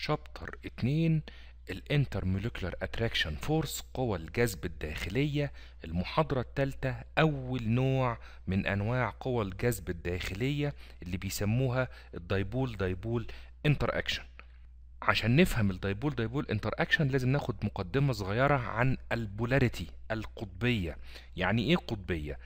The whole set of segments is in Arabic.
chapter 2 ال intermolecular attraction force قوى الجذب الداخلية المحاضرة الثالثة أول نوع من أنواع قوى الجذب الداخلية اللي بيسموها ال dipole dipole interaction عشان نفهم ال dipole dipole interaction لازم ناخد مقدمة صغيرة عن ال polarity القطبية. يعني إيه قطبية؟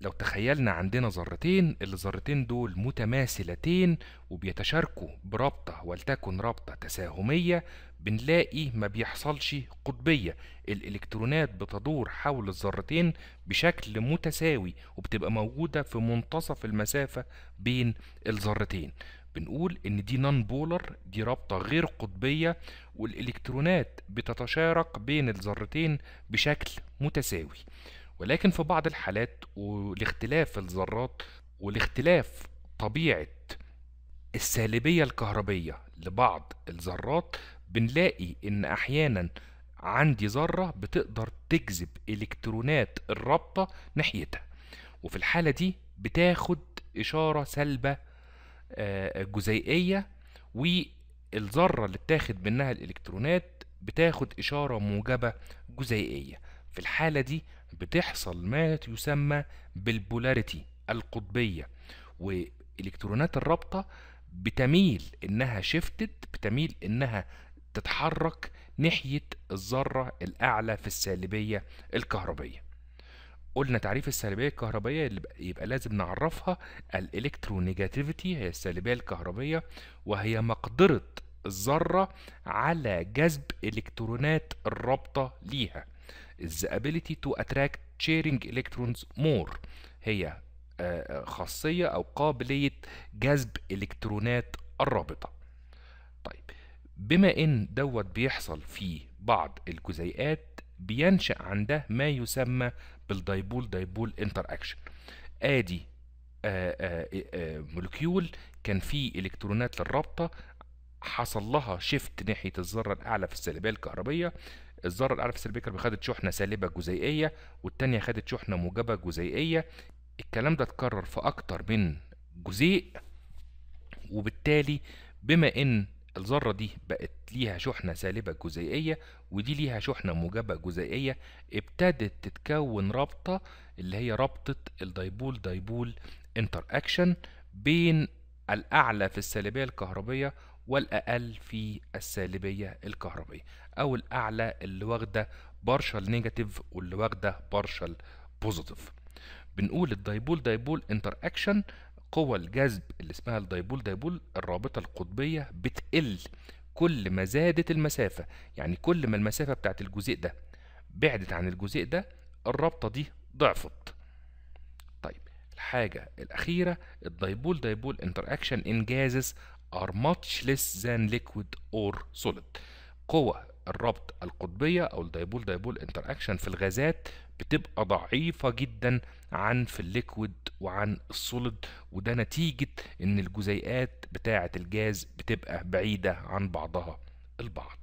لو تخيلنا عندنا ذرتين الذرتين دول متماثلتين وبيتشاركوا برابطة ولتكن رابطة تساهمية بنلاقي ما بيحصلش قطبية. الإلكترونات بتدور حول الذرتين بشكل متساوي وبتبقى موجودة في منتصف المسافة بين الذرتين. بنقول إن دي نون بولر دي رابطة غير قطبية والإلكترونات بتتشارك بين الذرتين بشكل متساوي. ولكن في بعض الحالات ولاختلاف الذرات ولاختلاف طبيعة السالبية الكهربية لبعض الذرات بنلاقي إن أحيانا عندي ذرة بتقدر تجذب إلكترونات الرابطة ناحيتها. وفي الحالة دي بتاخد إشارة سلبة آه، جزيئية والذرة اللي بتاخد منها الإلكترونات بتاخد إشارة موجبة جزيئية. في الحالة دي بتحصل ما يسمى بال polarity القطبية وإلكترونات الرابطة بتميل إنها shifted بتميل إنها تتحرك ناحية الذرة الأعلى في السالبية الكهربية. قلنا تعريف السالبية الكهربية اللي يبقى لازم نعرفها ال electronegativity هي السالبية الكهربية وهي مقدرة الذرة على جذب إلكترونات الرابطة ليها. Is the ability to attract sharing electrons more. هي خاصية أو قابلية جذب إلكترونات الرابطة. طيب بما إن دوت بيحصل في بعض الجزيئات بينشأ عنده ما يسمى بال dipole dipole interaction ادي مولكيول كان فيه إلكترونات للرابطة حصل لها شيفت ناحية الذرة الأعلى في السالبيه الكهربية الذره الأعلى في السالبيه الكهربيه خدت شحنة سالبة جزيئية والتانية خدت شحنة موجبة جزيئية. الكلام ده اتكرر في أكتر من جزيء. وبالتالي بما إن الذرة دي بقت ليها شحنة سالبة جزيئية ودي ليها شحنة موجبة جزيئية ابتدت تتكون رابطة اللي هي رابطة ال dipole dipole interaction بين الأعلى في السالبية الكهربية والأقل في السالبية الكهربية أو الأعلى اللي واخدة partial negative واللي واخدة partial positive بنقول ال dipole dipole interaction قوى الجذب اللي اسمها ال dipole dipole الرابطة القطبية بتقل كل ما زادت المسافة يعني كل ما المسافة بتاعت الجزيء ده بعدت عن الجزيء ده الرابطة دي ضعفت. طيب الحاجة الأخيرة ال dipole dipole interaction gases are much less than liquid or solid. قوة الربط القطبية أو ال dipole dipole interaction في الغازات بتبقى ضعيفة جدا عن في ال liquid وعن ال solid وده نتيجة إن الجزيئات بتاعة الجاز بتبقى بعيدة عن بعضها البعض.